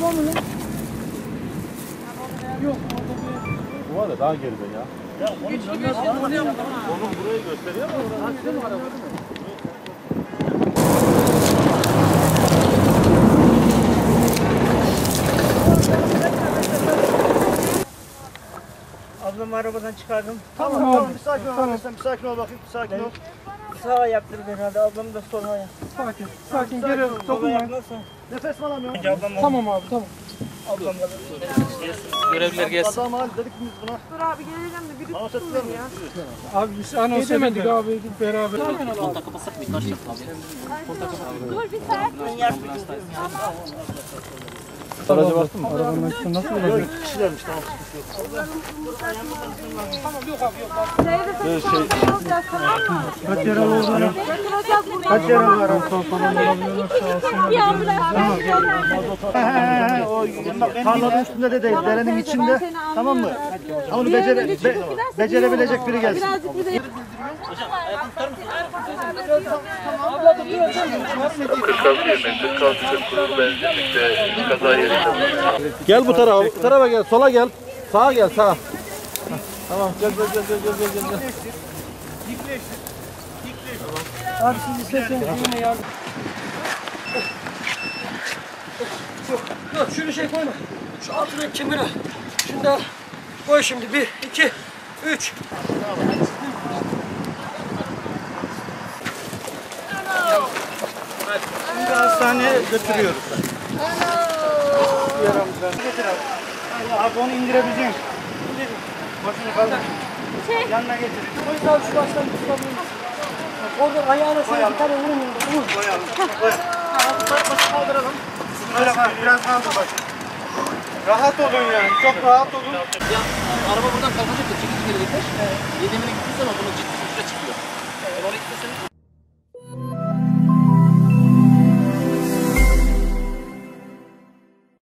araba mı lan? Yok orada bir... Bu var ya daha geride ya. Ya onu Onu buraya gösteriyor ama Ablamı arabadan çıkardım. Tamam, tamam, abi. bir sakin ol. Tamam. Bir sakin ol bakayım. Bir sakin ol. Sağa yaptırdı herhalde. Ablamı da sola yap. Sakin. Sakin dokunmayın. yapmazsa. Nefes? Önce ablam Tamam abi tamam. Ablamla Görevliler gelsin. Adam hal dedik biz buna. Dur abi geleceğim de biri tutsun beni ya. Abi biz anons edemedik abi beraber. Konta kapatsak mı? Kaç dakika abi? Dur bir saat. Araca baktın mı? Arabanın üstünde nasıl olacak? Yok kişilermiş tamam. Şeyde seni kontrol olacağız tamam mı? Kaç yaralı olduğunu Götüreceğiz buradan. Kaç yaran var? falan olabiliyorlar sağ olsun. Bir ambulans. O tarlanın üstünde de değil, derenin içinde. Tamam mı? Ama onu becere, be, becerebilecek biri gelsin. Birazcık bir de 46 yönü 46 kurulu benzinlikte kaza Gel bu tarafa, bu tarafa gel, sola gel. Sağa gel, sağa. Tamam, gel gel gel gel gel gel. gel. Abi siz isterseniz yine yardım. Yok, şunu şey koyma. Şu altına kemeri. Şunu da koy şimdi. Bir, iki, üç. Şimdi hastaneye götürüyoruz. Getir abi. Abi onu indirebileceğim. İndir. Başını kaldır. Yanına getir. Koy abi şu baştan tutabilir misin? Oradan ayağına sen bir tane vurun. Vur. Koyalım. Koy. Başı kaldıralım. Böyle bak biraz kaldır başı. Rahat olun yani. Çok rahat olun. Ya araba buradan kalkacak da çekici gelecekler. Yedemine gittiği zaman bunu ciddi